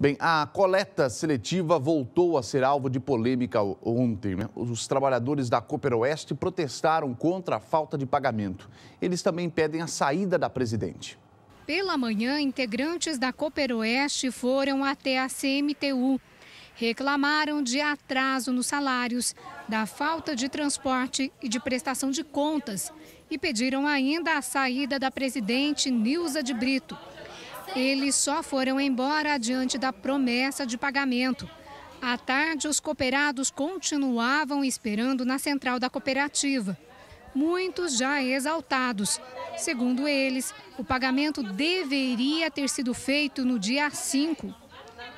Bem, a coleta seletiva voltou a ser alvo de polêmica ontem. Né? Os trabalhadores da Cooper Oeste protestaram contra a falta de pagamento. Eles também pedem a saída da presidente. Pela manhã, integrantes da Cooper Oeste foram até a CMTU. Reclamaram de atraso nos salários, da falta de transporte e de prestação de contas e pediram ainda a saída da presidente Nilza de Brito. Eles só foram embora diante da promessa de pagamento. À tarde, os cooperados continuavam esperando na central da cooperativa. Muitos já exaltados. Segundo eles, o pagamento deveria ter sido feito no dia 5.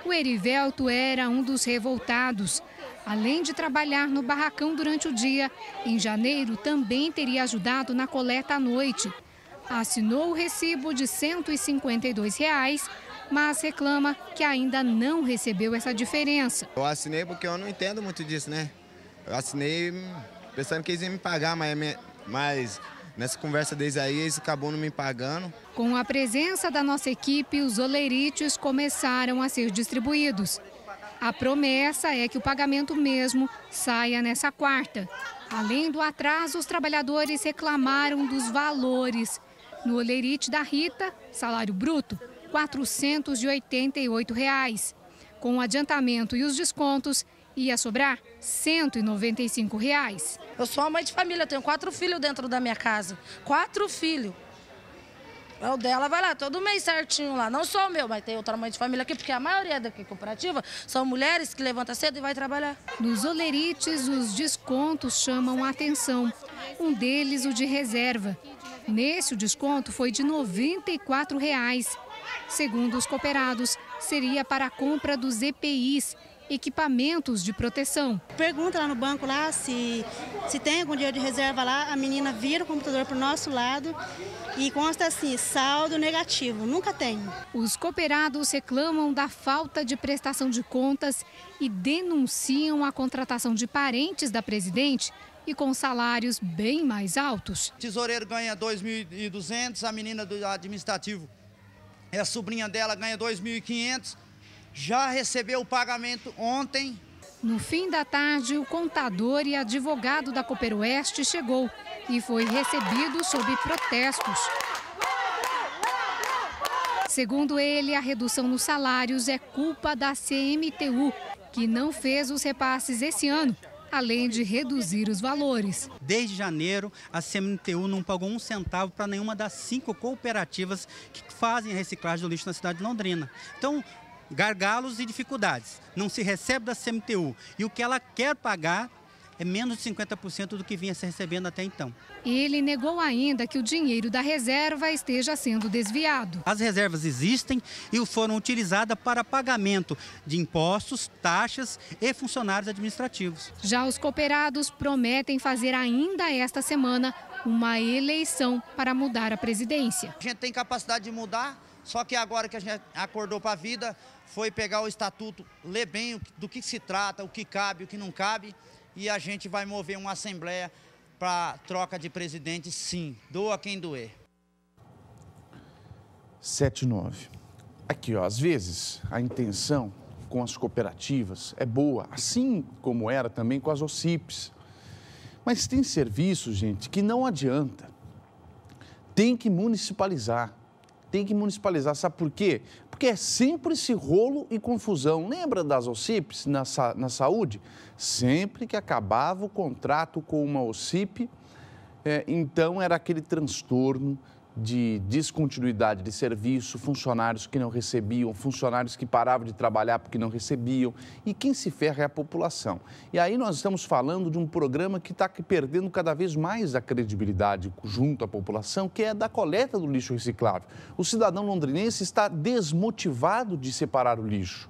O Erivelto era um dos revoltados. Além de trabalhar no barracão durante o dia, em janeiro também teria ajudado na coleta à noite assinou o recibo de 152 reais, mas reclama que ainda não recebeu essa diferença. Eu assinei porque eu não entendo muito disso, né? Eu assinei pensando que eles iam me pagar, mas, mas nessa conversa deles aí, eles acabou não me pagando. Com a presença da nossa equipe, os olerites começaram a ser distribuídos. A promessa é que o pagamento mesmo saia nessa quarta. Além do atraso, os trabalhadores reclamaram dos valores no Olerite da Rita, salário bruto, 488 reais. Com o adiantamento e os descontos, ia sobrar 195 reais. Eu sou uma mãe de família, tenho quatro filhos dentro da minha casa. Quatro filhos. É o dela vai lá todo mês certinho lá. Não só o meu, mas tem outra mãe de família aqui, porque a maioria daqui cooperativa são mulheres que levantam cedo e vai trabalhar. Nos olerites, os descontos chamam a atenção. Um deles, o de reserva. Nesse, o desconto foi de 94 reais. Segundo os cooperados, seria para a compra dos EPIs, equipamentos de proteção. Pergunta lá no banco lá se, se tem algum dinheiro de reserva lá, a menina vira o computador para o nosso lado e consta assim, saldo negativo, nunca tem. Os cooperados reclamam da falta de prestação de contas e denunciam a contratação de parentes da presidente e com salários bem mais altos. Tesoureiro ganha 2.200, a menina do administrativo, é a sobrinha dela, ganha 2.500. Já recebeu o pagamento ontem. No fim da tarde, o contador e advogado da Cooper Oeste chegou e foi recebido sob protestos. Segundo ele, a redução nos salários é culpa da CMTU, que não fez os repasses esse ano além de reduzir os valores. Desde janeiro, a CMTU não pagou um centavo para nenhuma das cinco cooperativas que fazem a reciclagem do lixo na cidade de Londrina. Então, gargalos e dificuldades. Não se recebe da CMTU. E o que ela quer pagar é menos de 50% do que vinha se recebendo até então. Ele negou ainda que o dinheiro da reserva esteja sendo desviado. As reservas existem e foram utilizadas para pagamento de impostos, taxas e funcionários administrativos. Já os cooperados prometem fazer ainda esta semana uma eleição para mudar a presidência. A gente tem capacidade de mudar, só que agora que a gente acordou para a vida, foi pegar o estatuto, ler bem do que se trata, o que cabe, o que não cabe e a gente vai mover uma assembleia para troca de presidente, sim. Doa quem doer. 79. Aqui, ó, às vezes a intenção com as cooperativas é boa, assim como era também com as OCIPs. Mas tem serviços, gente, que não adianta. Tem que municipalizar. Tem que municipalizar. Sabe por quê? Porque é sempre esse rolo e confusão. Lembra das OCIPs na, na saúde? Sempre que acabava o contrato com uma OCIP, é, então era aquele transtorno de descontinuidade de serviço, funcionários que não recebiam, funcionários que paravam de trabalhar porque não recebiam. E quem se ferra é a população. E aí nós estamos falando de um programa que está perdendo cada vez mais a credibilidade junto à população, que é da coleta do lixo reciclável. O cidadão londrinense está desmotivado de separar o lixo.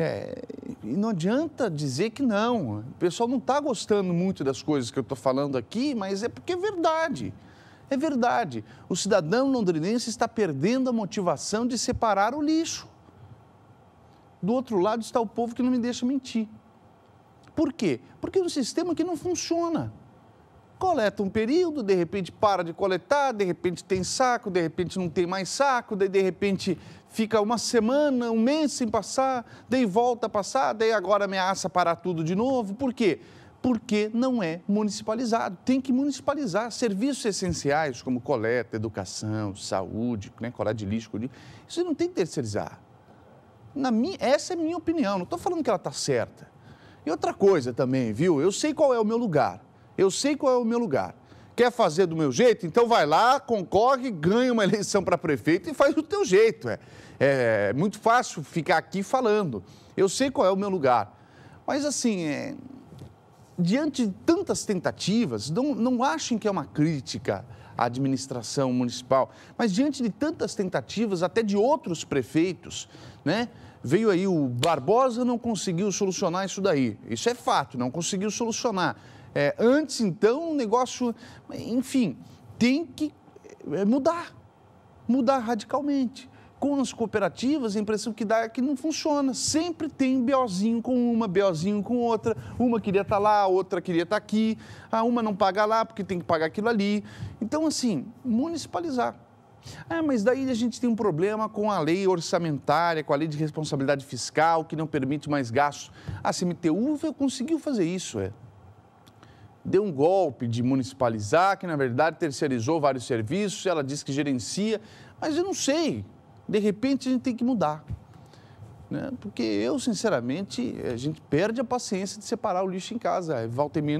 É, e não adianta dizer que não. O pessoal não está gostando muito das coisas que eu estou falando aqui, mas é porque é verdade. É verdade. O cidadão londrinense está perdendo a motivação de separar o lixo. Do outro lado está o povo que não me deixa mentir. Por quê? Porque é um sistema que não funciona. coleta um período, de repente para de coletar, de repente tem saco, de repente não tem mais saco, daí de repente fica uma semana, um mês sem passar, daí volta a passar, daí agora ameaça parar tudo de novo. Por quê? Porque não é municipalizado. Tem que municipalizar serviços essenciais como coleta, educação, saúde, né, coleta de lixo, isso não tem que terceirizar. Na minha, essa é a minha opinião, não estou falando que ela está certa. E outra coisa também, viu? Eu sei qual é o meu lugar. Eu sei qual é o meu lugar. Quer fazer do meu jeito? Então vai lá, concorre, ganha uma eleição para prefeito e faz do teu jeito. É, é muito fácil ficar aqui falando. Eu sei qual é o meu lugar. Mas assim, é, diante de tantas tentativas, não, não achem que é uma crítica à administração municipal, mas diante de tantas tentativas, até de outros prefeitos, né? Veio aí o Barbosa não conseguiu solucionar isso daí. Isso é fato, não conseguiu solucionar. É, antes, então, o negócio, enfim, tem que é, mudar, mudar radicalmente. Com as cooperativas, a impressão que dá é que não funciona. Sempre tem BOzinho com uma, BOzinho com outra. Uma queria estar tá lá, a outra queria estar tá aqui. A uma não paga lá porque tem que pagar aquilo ali. Então, assim, municipalizar. Ah, mas daí a gente tem um problema com a lei orçamentária, com a lei de responsabilidade fiscal, que não permite mais gastos. A CMTU conseguiu fazer isso, é deu um golpe de municipalizar, que na verdade terceirizou vários serviços, ela diz que gerencia, mas eu não sei. De repente a gente tem que mudar. Né? Porque eu, sinceramente, a gente perde a paciência de separar o lixo em casa. Volta meia